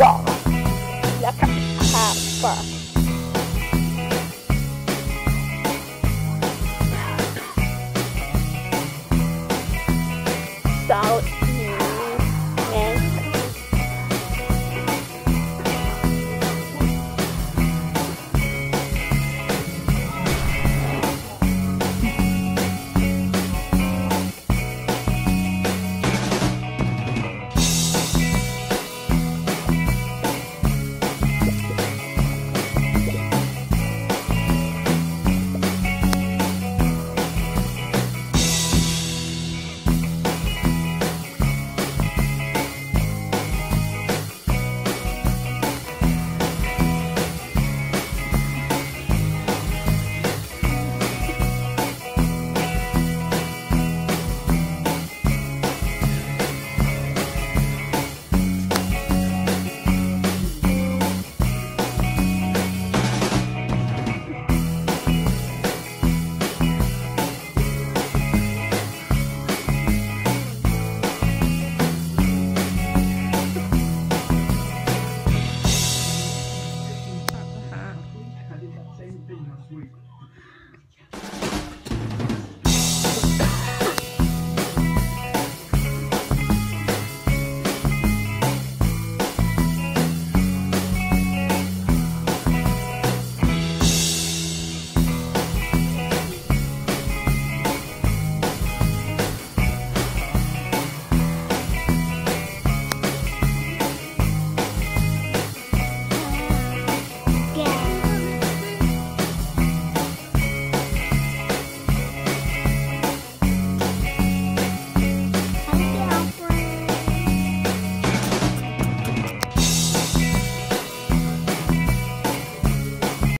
สองและกับภาพฝ